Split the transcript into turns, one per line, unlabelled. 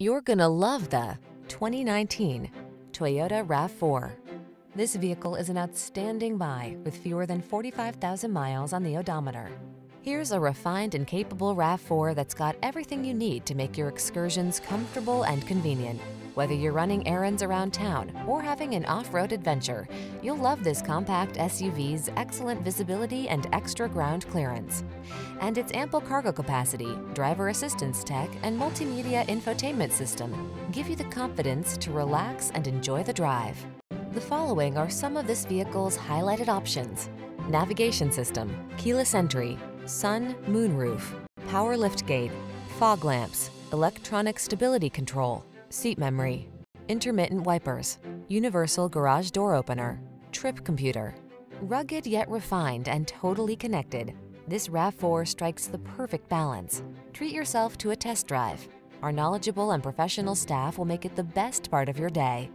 You're gonna love the 2019 Toyota RAV4. This vehicle is an outstanding buy with fewer than 45,000 miles on the odometer. Here's a refined and capable RAV4 that's got everything you need to make your excursions comfortable and convenient. Whether you're running errands around town or having an off-road adventure, you'll love this compact SUV's excellent visibility and extra ground clearance. And its ample cargo capacity, driver assistance tech, and multimedia infotainment system give you the confidence to relax and enjoy the drive. The following are some of this vehicle's highlighted options. Navigation system, keyless entry, sun, moonroof, power liftgate, fog lamps, electronic stability control, seat memory, intermittent wipers, universal garage door opener, trip computer. Rugged yet refined and totally connected, this RAV4 strikes the perfect balance. Treat yourself to a test drive. Our knowledgeable and professional staff will make it the best part of your day.